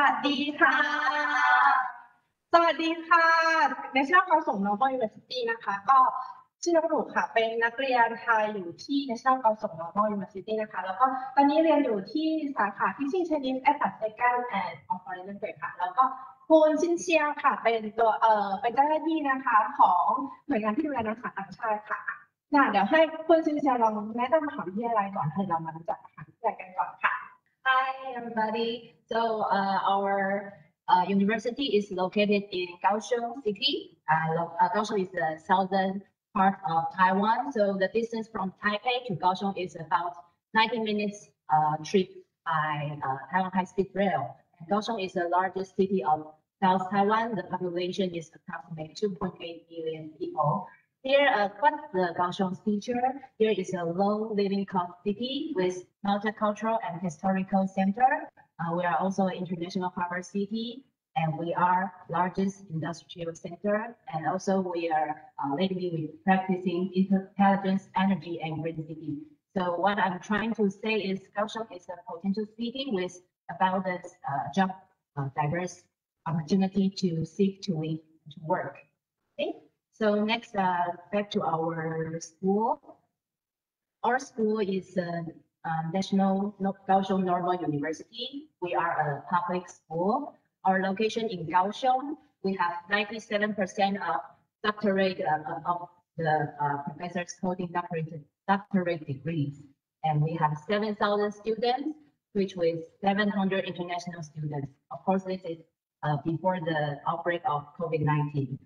วัสดีค่ะ สวัสดีค่ะในชื่อของสง Normal University นะคะ ก็ชื่อน้องหนูค่ะ เป็นนักเรียนไทยอยู่ที่ National กสง Normal University นะคะ แล้วก็ตอนนี้เรียนอยู่ที่สาขา Teaching Chinese as a Second and of Foreign Language ค่ะ แล้วก็คุณชินเชียค่ะ เป็นตัวเอ่อเป็นเจ้าหน้าที่นะคะของหน่วยงานที่ดูแลนักศึกษาต่างชาติค่ะน่ะเดี๋ยวให้คุณชินเชียลองแนะนำมหาวิทยาลัยก่อนให้เรามารู้จักมหาวิทยาลัยกันก่อนค่ะ Hi, everybody. So uh, our uh, university is located in Kaohsiung City. Uh, uh, Kaohsiung is the southern part of Taiwan. So the distance from Taipei to Kaohsiung is about 90 minutes uh, trip by uh, Taiwan High-Speed Rail. And Kaohsiung is the largest city of South Taiwan. The population is approximately 2.8 million people. Here, uh, the Kaohsiung's feature? Here is a low living cost city with multicultural and historical center. Uh, we are also an international harbor city, and we are largest industrial center. And also, we are uh, lately with practicing intelligence, energy, and green city. So what I'm trying to say is Kaohsiung is a potential city with about this uh, job uh, diverse opportunity to seek to live to work. So next, uh, back to our school. Our school is a National Kaohsiung Normal University. We are a public school. Our location in Kaohsiung, we have 97% of doctorate uh, of the uh, professors holding doctorate, doctorate degrees. And we have 7,000 students, which with 700 international students. Of course, this is uh, before the outbreak of COVID-19.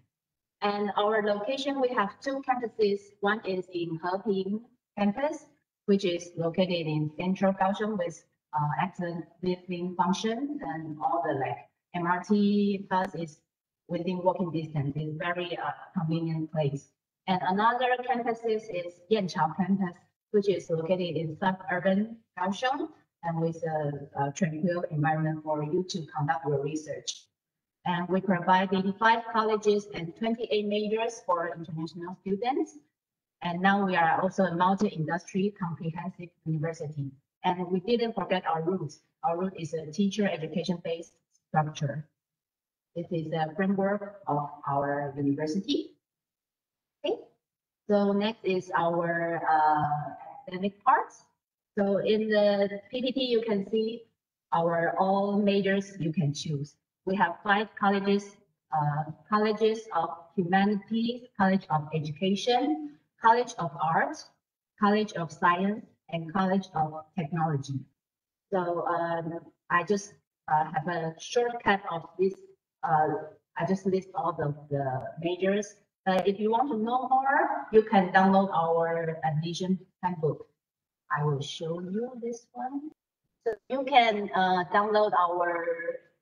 And our location, we have two campuses. One is in Heping campus, which is located in central Kaohsiung with uh, excellent living function and all the like MRT bus is within walking distance. It's very uh, convenient place. And another campus is, Yanchao campus, which is located in suburban Kaohsiung and with a, a tranquil environment for you to conduct your research. And we provide 85 colleges and 28 majors for international students. And now we are also a multi-industry comprehensive university. And we didn't forget our roots. Our root is a teacher education-based structure. This is a framework of our university. Okay, so next is our uh, academic parts. So in the PPT, you can see our all majors you can choose. We have five colleges, uh, colleges of humanities, college of education, college of arts, college of science, and college of technology. So um, I just uh, have a shortcut of this. Uh, I just list all the, the majors. If you want to know more, you can download our admission handbook. I will show you this one. So you can uh, download our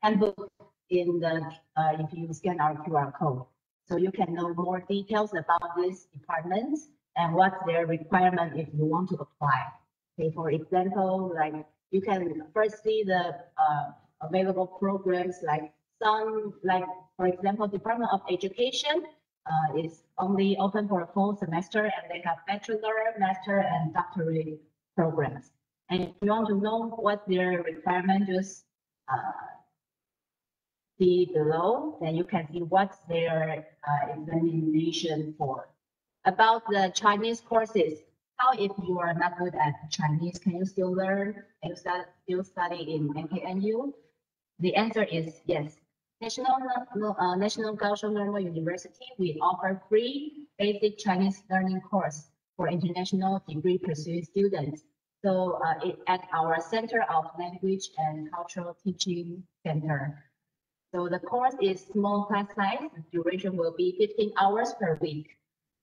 handbook in the uh, if you scan our QR code. So you can know more details about these departments and what's their requirement if you want to apply. Okay, for example, like you can first see the uh, available programs like some like for example, Department of Education uh, is only open for a full semester and they have bachelor, master, and doctorate programs. And if you want to know what their requirement, just uh, see below, then you can see what's their uh, examination for. About the Chinese courses, how if you are not good at Chinese, can you still learn and still study in NKNU? The answer is yes. National uh, National Kaohsiung Normal University, we offer free basic Chinese learning course for international degree pursuing students. So uh, it, at our Center of Language and Cultural Teaching Center. So the course is small class size, duration will be 15 hours per week.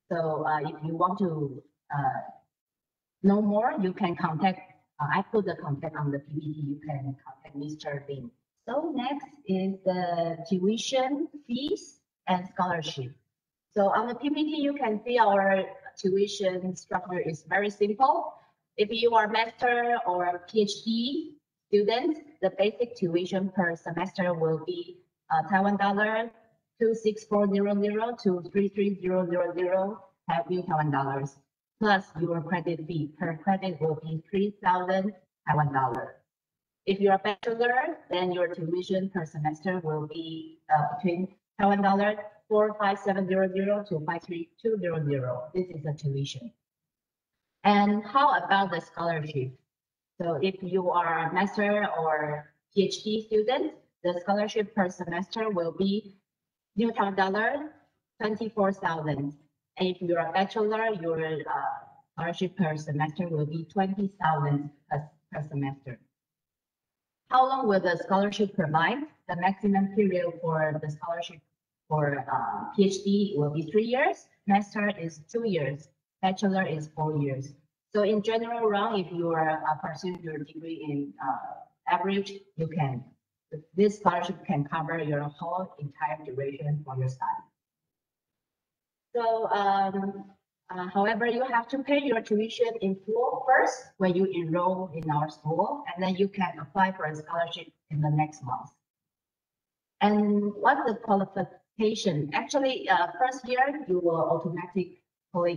So uh, if you want to uh, know more, you can contact, uh, I put the contact on the PPT, you can contact Mr. Lin. So next is the tuition fees and scholarship. So on the PPT, you can see our tuition structure is very simple. If you are master or PhD student, the basic tuition per semester will be uh, Taiwan dollar 26400 to 33000 have new Taiwan dollars. Plus your credit fee per credit will be 3000 Taiwan dollar. If you're a bachelor, then your tuition per semester will be uh, between Taiwan dollar four five seven zero zero to five three two zero zero. This is the tuition. And how about the scholarship? So if you are a master or PhD student, the scholarship per semester will be New Taiwan dollar twenty-four thousand. And if you're a bachelor, your uh, scholarship per semester will be twenty thousand per, per semester. How long will the scholarship provide? The maximum period for the scholarship for uh, PhD will be three years, master is two years, bachelor is four years. So in general run, if you are uh, pursuing your degree in uh, average, you can, this scholarship can cover your whole entire duration for your study. So, um, uh, however, you have to pay your tuition in full first when you enroll in our school, and then you can apply for a scholarship in the next month. And what's the qualification? Actually, uh, first year, you will automatically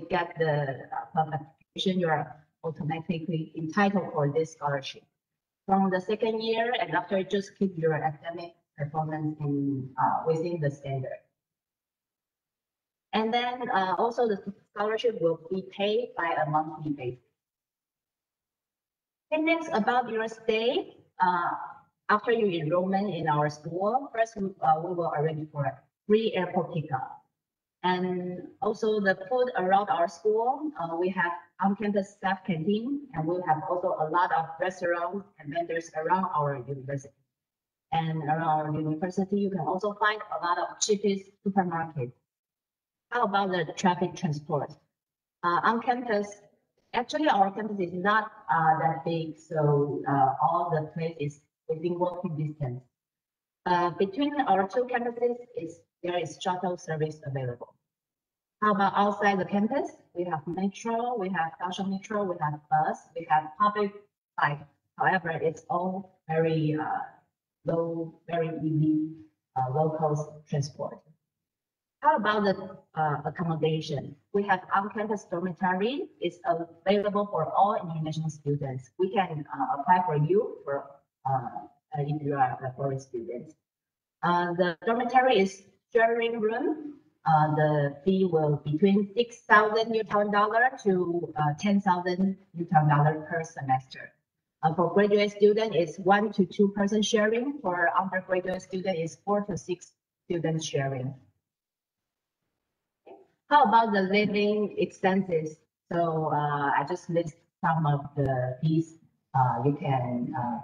get the uh, qualification. You are automatically entitled for this scholarship. From the second year and after, just keep your academic performance in, uh, within the standard. And then uh, also the scholarship will be paid by a monthly basis. And next about your stay, uh, after your enrollment in our school, first uh, we will arrange for free airport pickup. And also the food around our school, uh, we have on-campus staff canteen, and we have also a lot of restaurants and vendors around our university. And around our university, you can also find a lot of cheapest supermarkets. How about the traffic transport? Uh, on campus, actually our campus is not uh, that big, so uh, all the place is within walking distance. Uh, between our two campuses is there is shuttle service available. How about outside the campus? We have metro, we have Kaohsiung Metro, we have bus, we have public bike. However, it's all very uh, low, very easy, uh, low cost transport. How about the uh, accommodation? We have on-campus dormitory. It's available for all international students. We can uh, apply for you for uh, if you are a foreign student. Uh, the dormitory is sharing room. Uh, the fee will between six thousand New Taiwan dollar to uh, ten thousand New Taiwan dollar per semester. Uh, for graduate student, it's one to two person sharing. For undergraduate student, is four to six students sharing. How about the living expenses? So uh, I just list some of the fees uh, you can uh,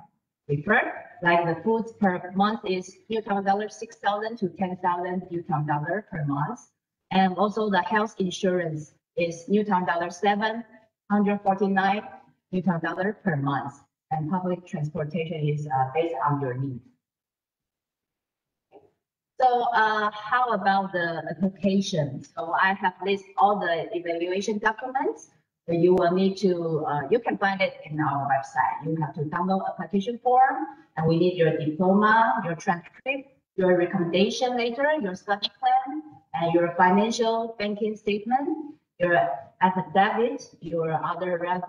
refer. Like the foods per month is Taiwan dollar six thousand to ten thousand New Taiwan dollar per month. And also the health insurance is New Taiwan dollar seven hundred forty-nine New Taiwan dollar per month. And public transportation is uh, based on your need. So uh, how about the application? So I have list all the evaluation documents. You will need to, uh, you can find it in our website. You have to download application form and we need your diploma, your transcript, your recommendation letter, your study plan, and your financial banking statement, your affidavit, your other uh,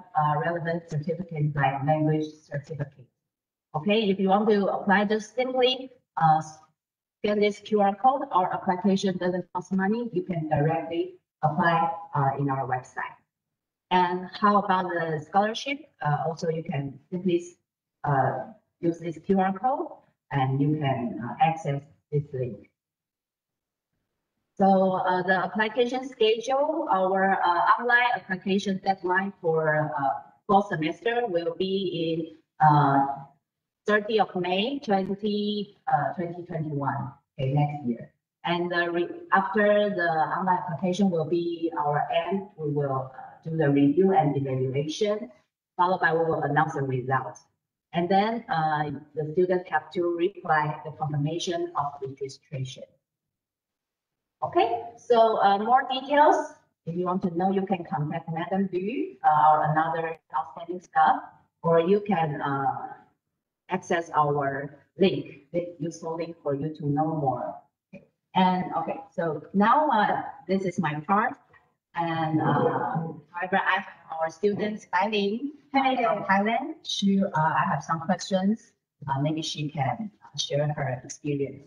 relevant certificates like language certificate. Okay, if you want to apply, just simply uh, scan this QR code. Our application doesn't cost money. You can directly apply uh, in our website. And how about the scholarship? Uh, also, you can simply uh, use this QR code and you can uh, access this link. So uh, the application schedule, our uh, online application deadline for uh, fall semester will be in uh, 30 of May 20, uh, 2021, okay, next year. And after the online application will be our end, we will do the review and evaluation, followed by we will announce the results. And then uh, the students have to reply the confirmation of registration. Okay, so uh, more details, if you want to know, you can contact Madam Bu uh, or another outstanding staff, or you can uh, access our link, the useful link for you to know more. And okay, so now uh, this is my part And uh, however, I have our students Eileen from Thailand. She, uh, I have some questions uh, maybe she can uh, share her experience.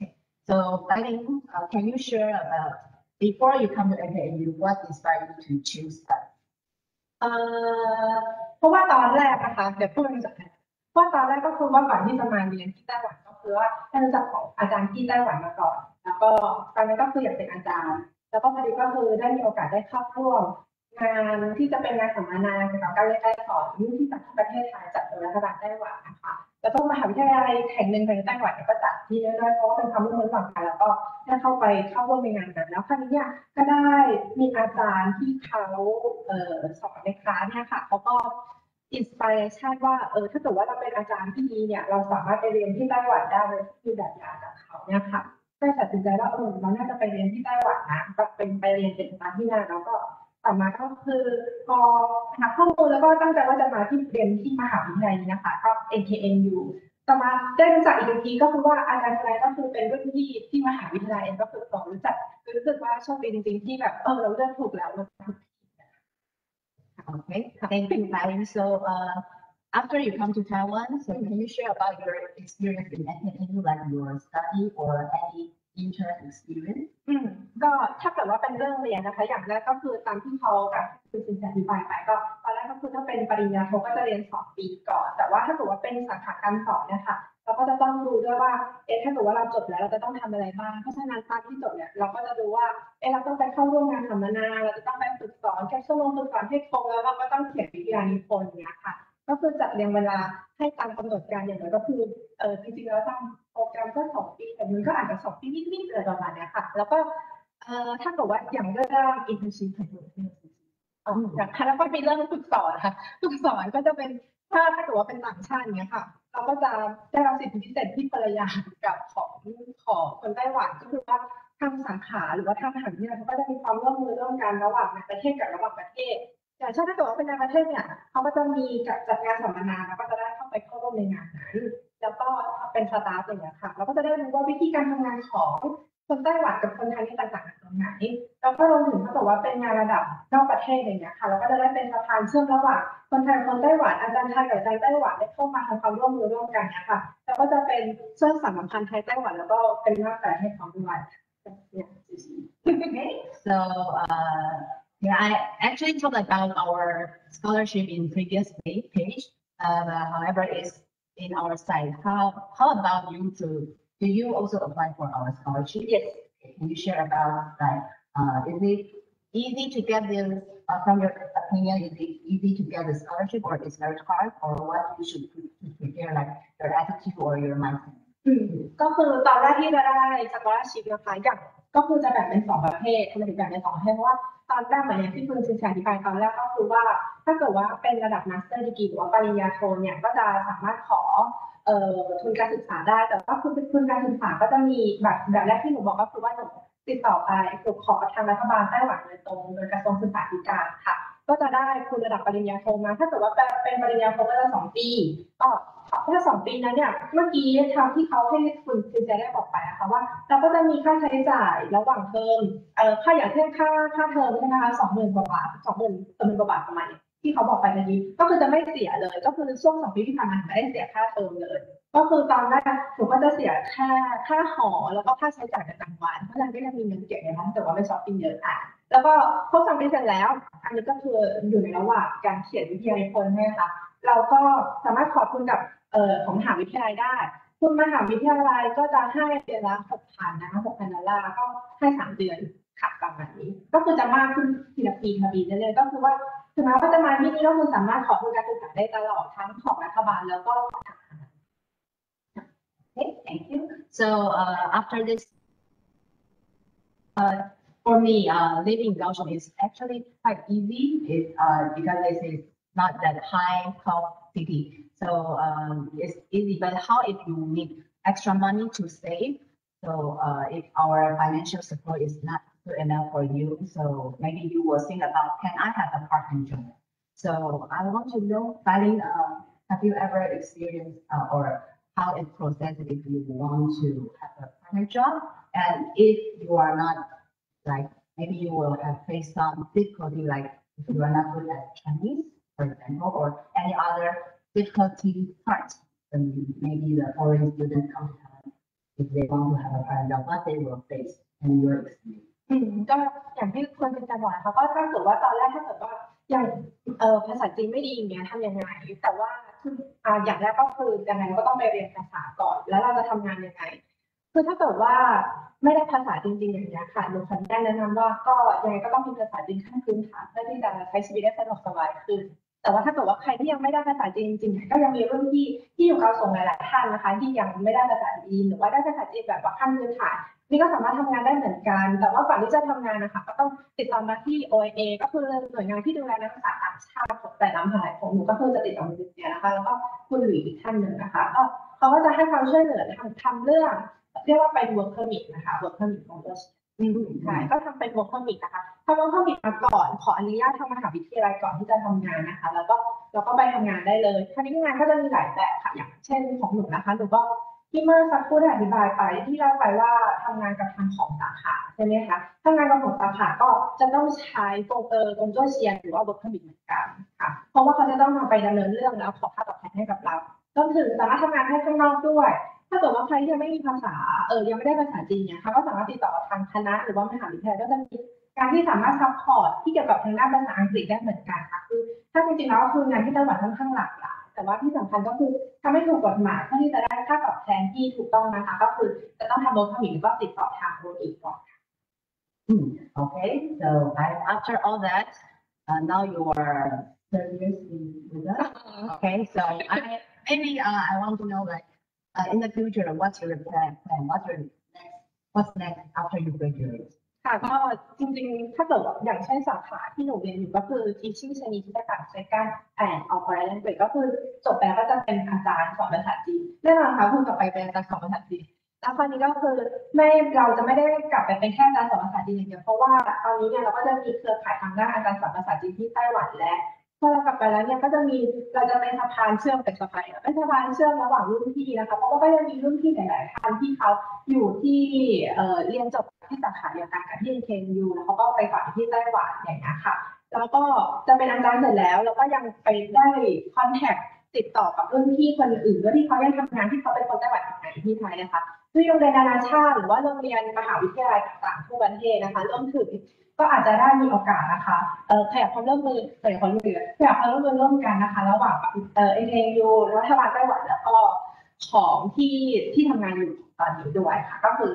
Okay. So, Eileen, uh, can you share about before you come to NKU, what inspired you to choose that? เอ่อเพราะว่าตอนแรกนะคะเดี๋ยวพูดเป็นจากเพราะว่าตอนแรกก็คือว่าก่อนที่จะมาเรียนที่ไต้หวันก็คือว่าได้รู้จักของอาจารย์ที่ไต้หวันมาก่อน แล้วก็ตอนนั้นก็คืออยากเป็นอาจารย์ แล้วก็พอดีก็คือได้มีโอกาสได้เข้าร่วมงานที่จะเป็นงานสัมมนาเกี่ยวกับการเรียนการสอนที่จัดที่ประเทศไทยจัดโดยรัฐบาลไต้หวันนะคะแล้วก็มหาวิทยาลัยแห่งหนึ่งในไต้หวันก็จัดที่นี่ด้วยเพราะว่าเป็นความร่วมมือระหว่างกันแล้วก็ได้เข้าไปเข้าร่วมในงานนั้นแล้วคราวนี้เนี่ยก็ได้มีอาจารย์ที่เขาเออสอนในคลาสเนี่ยค่ะเขาก็อินสปิเรชันว่าเออถ้าเกิดว่าเราเป็นอาจารย์ที่ดีเนี่ยเราสามารถไปเรียนที่ไต้หวันได้เลยที่แบบอย่างจากเขาเนี่ยค่ะ ก็ตัดสินใจว่าเออเราน่าจะไปเรียนที่ไต้หวันนะก็เป็นไปเรียนเป็นอาจาที่นั่นแล้วก็ต่อมาก็คือพอหาข้อมูลแล้วก็ตั้งใจว่าจะมาที่เรียนที่มหาวิทยาลัยนี้นะคะ ก็ NKNU ต่อมาได้รู้จักอีกทีก็คือว่าอาจารย์คนนั้นก็คือเป็นรุ่นพี่ที่มหาวิทยาลัยเองก็คือสอรู้จักรู้สึกว่าโชคดีจริง ๆ ที่แบบเออเราเลือกถูกแล้วเราถูก Okay, thank you, Eileen. So, uh, after you come to Taiwan, so can you share about your experience in NKU, like your study or any intern experience? อืมก็ถ้าเกิดว่าเป็นเรื่องเรียนนะคะ อย่างแรกก็คือตามที่เขากับคุณสินแสอธิบายไปก็ตอนแรกก็คือถ้าเป็นปริญญาโทก็จะเรียนสองปีก่อน แต่ว่าถ้าเกิดว่าเป็นสาขาการสอนเนี่ยค่ะเราก็จะต้องดูด้วยว่า เอ๊ะถ้าเกิดว่าเราจบแล้วเราจะต้องทำอะไรบ้าง เพราะฉะนั้นตอนที่จบเนี่ยเราก็จะดูว่า เอ๊ะเราต้องไปเข้าร่วมงานสัมมนา เราจะต้องไปฝึกสอนแค่ชั่วโมงฝึกสอนให้ครบแล้วเราก็ต้องเขียนวิทยานิพนธ์เนี่ยค่ะ ก็คือจัดเรียงเวลาให้ตามกำหนดการอย่างไรก็คือเออจริงๆแล้วตามโปรแกรมก็สองปีแต่มันก็อาจจะสองปีนิดๆอะไรประมาณเนี้ยค่ะ แล้วก็เออถ้าเกิดว่าอย่างเรื่อง internship ของนูที่อ๋ออย่างค่ะแล้วก็มีเรื่องฝึกสอนค่ะฝึกสอนก็จะเป็นถ้าถ้าเกิดว่าเป็นต่างชาติเนี้ยค่ะ เราก็จะได้รับสิทธิพิเศษที่ภรรยากับของของคนไต้หวันก็คือว่าทางสาขาหรือว่าทางมหาวิทยาลัยเขาก็จะมีความร่วมมือร่วมกันระหว่างในประเทศกับระหว่างประเทศ อย่างเช่นถ้าเกิดว่าเป็นในประเทศเนี่ยเขาก็จะมีจัดจัดงานสัมมนาแล้วก็จะได้เข้าไปเข้าร่วมในงานนั้นแล้วก็เป็นสตาฟอย่างเงี้ยค่ะเราก็จะได้รู้ว่าวิธีการทำงานของคนไต้หวันกับคนไทยนี่แตกต่างกันตรงไหนแล้วก็รวมถึงถ้าเกิดว่าเป็นงานระดับนอกประเทศอย่างเงี้ยค่ะเราก็จะได้เป็นสะพานเชื่อมระหว่างคนไทยคนไต้หวันอาจารย์ไทยกับอาจารย์ไต้หวันได้เข้ามาทำความร่วมมือร่วมกันเนี่ยค่ะแล้วก็จะเป็นเชื่อมสัมพันธ์ไทยไต้หวันแล้วก็เป็นนอกประเทศของด้วยเนี่ย Okay, so, uh, yeah, I actually talked about our scholarship in previous pa- page. Uh, however, it's in our site. How, how about you to, do you also apply for our scholarship? yes Can you share about like, uh, is it easy to get this, uh, from your opinion, is it easy to get the scholarship or it's very hard? Or what you should pre- to prepare like your attitude or your mindset? อืมก็คือตอนแรกที่จะได้สกอร์ชิพนะคะอย่าง ก็คือจะแบ่งเป็นสองประเภททำไมถึงแบ่งเป็นสองประเภทเพราะว่าตอนแรกเหมือนที่คุณชินชัยอธิบายตอนแรกก็คือว่า ถ้าเกิดว่าเป็นระดับมาสเตอร์ดีกรีหรือว่าปริญญาโทเนี่ยก็จะสามารถขอเอ่อทุนการศึกษาได้ แต่ว่าคุณทุนการศึกษาก็จะมีแบบแบบแรกที่หนูบอกก็คือว่าหนูติดต่อไปฝึกขอทางรัฐบาลไต้หวันโดยตรงโดยกระทรวงศึกษาธิการค่ะ ก็จะได้คุณระดับปริญญาโทมา ถ้าเกิดว่าเป็นปริญญาโทก็จะสองปีก็ ถ้าสองปีนั้นเนี่ยเมื่อกี้ทางที่เขาให้คุณคุณเจได้บอกไปนะคะว่า เราก็จะมีค่าใช้จ่ายระหว่างเทอมเอ่อค่าอย่างเช่นค่าค่าเทอมใช่ไหมคะสองหมื่นกว่าบาทสองหมื่นสองหมื่นกว่าบาทประมาณที่เขาบอกไปเมื่อกี้ก็คือจะไม่เสียเลย ก็คือช่วงสองปีที่ผ่านมาไม่ได้เสียค่าเทอมเลยก็คือตอนแรกหนูก็จะเสียค่าค่าหอแล้วก็ค่าใช้จ่ายประจำวันเพราะฉะนั้นก็ยังมีเงินเก็บในนั้นแต่ว่าไม่ช้อปปิ้งเยอะอะแล้วก็ครบสองปีเสร็จแล้ว อันนี้ก็คืออยู่ในระหว่างการเขียนวิทยานิพนธ์ใช่ไหมคะเราก็สามารถขอทุนกับ ของมหาวิทยาลัยได้ทุนมหาวิทยาลัยก็จะให้เดือนละหกพันนะคะหกพันดอลลาร์ก็ให้สามเดือนค่ะประมาณนี้ ก็คือจะมากขึ้นทีละปีทีละปีเรื่อยๆก็คือว่าถึงแม้ว่าจะมาที่นี่ก็คือสามารถขอทุนการศึกษาได้ตลอดทั้งของรัฐบาลแล้วก็ Okay, thank you. So, uh, after this, uh, for me, uh, living in Kaohsiung is actually quite easy. It, uh, because this is not that high cost city. So, um, it's easy, but how if you need extra money to save? So, uh, if our financial support is not good enough for you, so maybe you will think about, can I have a part-time job? So I want to know, Eileen, uh, have you ever experienced, uh, or how it processes if you want to have a part-time job. And if you are not, like, maybe you will have faced some difficulty, like if you are not good at Chinese, for example, or any other difficulty part. um, maybe the foreign student come to have, if they want to have a private job, what they will face and your experience. อืมก็อย่างที่คุณเป็นจะบอกนะคะก็ถ้าเกิดว่าตอนแรกถ้าเกิดว่าอย่างเออภาษาจีนไม่ดีอย่างเงี้ยทำยังไงแต่ว่าคืออ่าอย่างแรกก็คือยังไงก็ต้องไปเรียนภาษาก่อน แล้วเราจะทำงานยังไงคือถ้าเกิดว่าไม่ได้ภาษาจริง ๆ อย่างเงี้ยค่ะหนูขอแนะนำว่าก็ยังไงก็ต้องมีภาษาจีนขั้นพื้นฐานเพื่อที่จะใช้ชีวิตได้สะดวกสบายขึ้น แต่ว่าถ้าเกิดว่าใครที่ยังไม่ได้ภาษาจีนจริงๆก็ยังมีรุ่นพี่ที่อยู่เกาส่งหลายๆท่านนะคะ ที่ยังไม่ได้ภาษาจีนหรือว่าได้ภาษาจีนแบบว่าขั้นพื้นฐานนี่ก็สามารถทำงานได้เหมือนกัน แต่ว่าก่อนที่จะทำงานนะคะ ก็ต้องติดต่อมาที่ OIA ก็คือหน่วยงานที่ดูแลนักศึกษาต่างชาติแต่ละมหาลัยของหนูก็คือจะติดต่อมาที่เนี่ยนะคะ แล้วก็คุณหลุยอีกท่านหนึ่งนะคะ ก็เขาก็จะให้ความช่วยเหลือทำทำเรื่อง เรียกว่าเป็น work permit นะคะ work permit ของเรา ใช่ก็ทำเป็น work permit นะคะทำ work permit มาก่อนขออนุญาตทางมหาวิทยาลัยก่อนที่จะทำงานนะคะ แล้วก็แล้วก็ไปทำงานได้เลยคราวนี้งานก็จะมีหลายแบบค่ะอย่างเช่นของหนูนะคะหนูก็ที่เมื่อสักครู่ได้อธิบายไปที่เล่าไปว่าทำงานกับทางของสาขาใช่ไหมคะทำงานกับของสาขาก็จะต้องใช้โปรเตอร์ตรงตัวเชียร์หรือว่าเวิร์กพมิตเหมือนกันค่ะ เพราะว่าเขาจะต้องมาไปดำเนินเรื่องแล้วขอค่าตอบแทนให้กับเรารวมถึงสามารถทำงานให้ข้างนอกด้วย ถ้าเกิดว่าใครที่ยังไม่มีภาษาเออยังไม่ได้ภาษาจีนเนี่ยเขาก็สามารถติดต่อทางคณะหรือว่ามหาวิทยาลัยก็จะมีการที่สามารถซัพพอร์ตที่เกี่ยวกับทางด้านภาษาอังกฤษได้เหมือนกันค่ะคือ ถ้าจริงๆแล้วก็คืองานที่ไต้หวันค่อนข้างหลากหลายแต่ว่าที่สำคัญก็คือทำให้ถูกกฎหมายเพื่อที่จะได้ค่าตอบแทนที่ถูกต้องนะคะ ก็คือจะต้องทำโรคมิหรือว่าติดต่อทางโรอีกก่อน Hmm, Okay, so I, after all that, uh, now you are third years in with us. Okay, so I, maybe, uh, I want to know like, uh, in the future, what's your plan, plan, what's your next, what's next after you graduate? ค่ะก็จริงๆ ถ้าเกิดอย่างเช่นสาขาที่หนูเรียนอยู่ก็คือ teaching Chinese ที่ต่าง second and of foreign language ก็คือจบไปแล้วก็จะเป็นอาจารย์สอนภาษาจีนแน่นอนค่ะคุณต่อไปเป็นอาจารย์สอนภาษาจีนแล้วคราวนี้ก็คือไม่เราจะไม่ได้กลับไปเป็นแค่อาจารย์สอนภาษาจีนอย่างเดียวเพราะว่าตอนนี้เนี่ยเราก็จะมีเครือข่ายทางด้านอาจารย์สอนภาษาจีนที่ไต้หวันและ อเรากลับไปแล้วเนี่ยก็จะมีเราจะเป็นสะพานเชื่อมเป็นสะพานเป็นสะพานเชื่อมระหว่างรุ่นพี่นะคะเพราะว่าก็จะมีรุ่นพี่หลายๆท่านที่เขาอยู่ที่เอ่อเรียนจบที่สาขาเดียวกันกับที่ KNU แล้วเขาก็ไปสอนที่ไต้หวันอย่างเงี้ยค่ะแล้วก็จะเป็นอาจารย์เสร็จแล้ว แล้วก็ยังไปได้คอนแทคติดต่อกับรุ่นพี่คนอื่นด้วยที่เขายังทำงานที่เขาเป็นคนไต้หวันทำงานอยู่ที่ไทยนะคะคือโรงเรียนนานาชาติหรือว่าโรงเรียนมหาวิทยาลัยต่างๆทั่วประเทศนะคะรวมถึง ก็อาจจะได้มีโอกาสนะคะเอ่อขยับความร่วมมือขยับความร่วมมือขยับความร่วมมือร่วมกันนะคะระหว่างเอ่อ AKU รัฐบาลไต้หวันแล้วก็ของที่ที่ทำงานอยู่ตอนนี้ด้วยค่ะ ก็คือ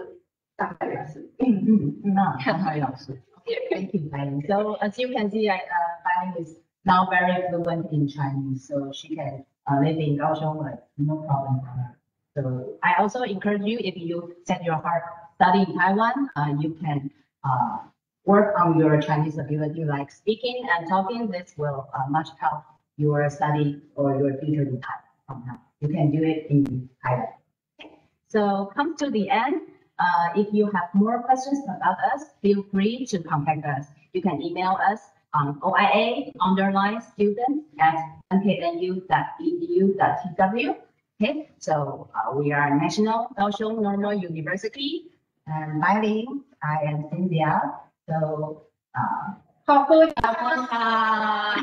ต่างประเทศอืมอืมอืม Ah, Shanghai also. Thank you, Eileen. So as you can see, I, uh, Eileen is now very fluent in Chinese, so she can uh, live in Kaohsiung, like no problem for her. So I also encourage you, if you set your heart study in Taiwan, uh, you can uh, work on your Chinese ability, like speaking and talking. This will uh, much help your study or your future in Thailand. You can do it in Thailand. So come to the end. Uh, if you have more questions about us, feel free to contact us. You can email us on OIA underline student at nknu.edu.tw. Okay, so uh, we are National Kaohsiung Normal University and Eileen, I am Cynthia. So, uh, couple, couple, uh,